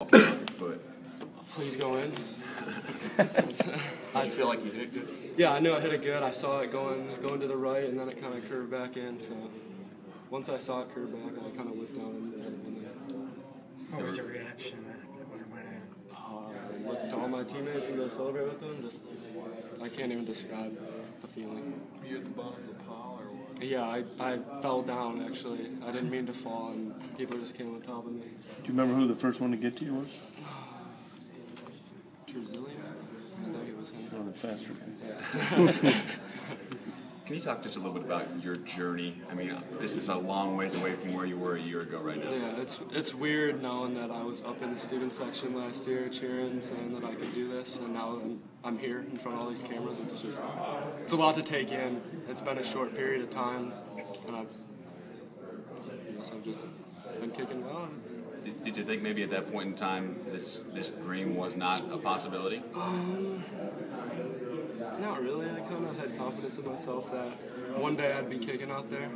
off your foot. Please go in. I feel like you hit it good. Yeah, I knew I hit it good. I saw it going going to the right, and then it kind of curved back in. So once I saw it curve back, I kind of whipped down into it. And then, What was your reaction when it went in? uh, I looked at all my teammates and go celebrate with them. Just I can't even describe the feeling. You at the bottom of the pile or what? Yeah, I, I fell down actually. I didn't mean to fall, and people just came on top of me. Do you remember who the first one to get to you was? Terzillian? I think it was him. One of the faster guys. Can you talk just a little bit about your journey? I mean, this is a long ways away from where you were a year ago right now. Yeah, it's it's weird knowing that I was up in the student section last year cheering, saying that I could do this, and now I'm, I'm here in front of all these cameras. It's just it's a lot to take in. It's been a short period of time, and I've I guess I've just been kicking it on. Did, did you think maybe at that point in time this this dream was not a possibility? Not really. I kind of had in myself that one day I'd be kicking out there,